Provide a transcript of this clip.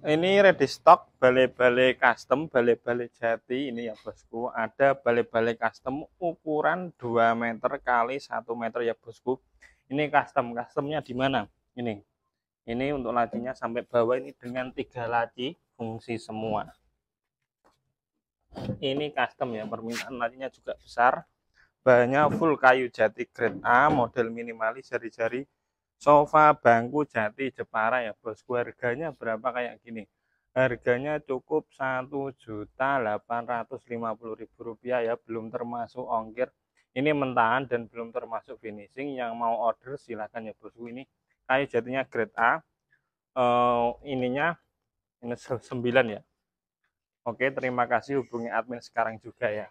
ini ready stock balai-balai custom balai-balai jati. Ini ya bosku. Ada balai-balai custom ukuran 2 meter kali 1 meter ya bosku. Ini custom. Customnya di mana? Ini. Ini untuk lacinya sampai bawah ini dengan tiga laci fungsi semua. Ini custom ya permintaan lacinya juga besar. Banyak full kayu jati grade A model minimalis jari-jari sofa bangku jati Jepara ya bosku harganya berapa kayak gini? Harganya cukup satu juta delapan ratus lima puluh ribu rupiah ya belum termasuk ongkir. Ini mentahan dan belum termasuk finishing. Yang mau order silahkan ya bosku. Ini kayu jatinya grade A. Uh, ininya ini 9 ya. Oke terima kasih. Hubungi admin sekarang juga ya